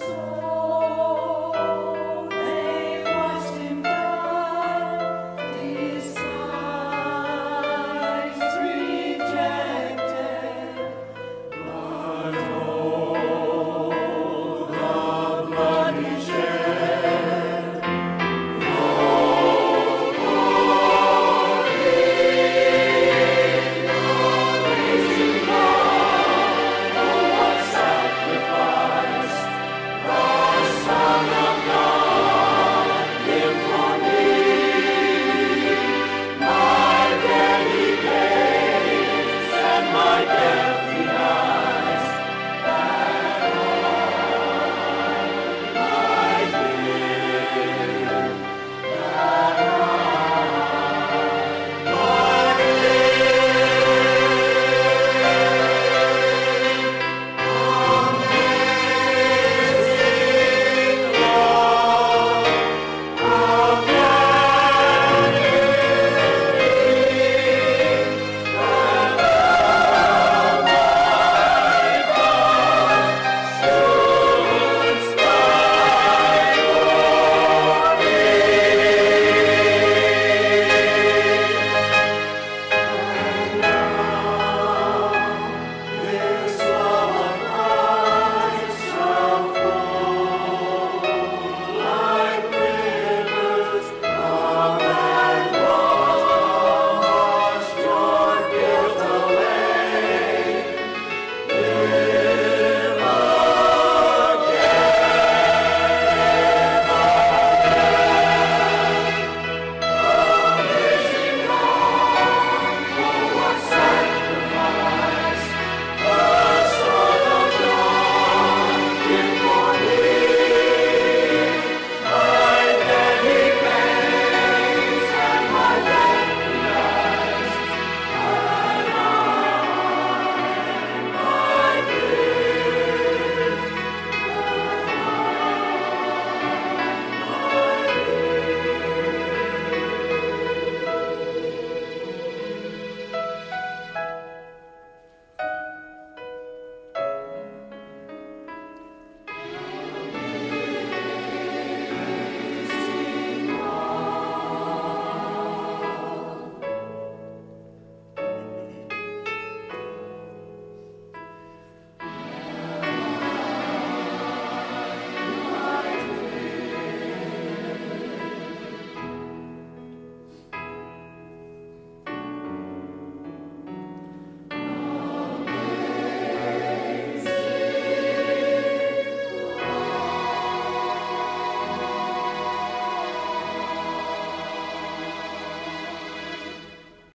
주옵소서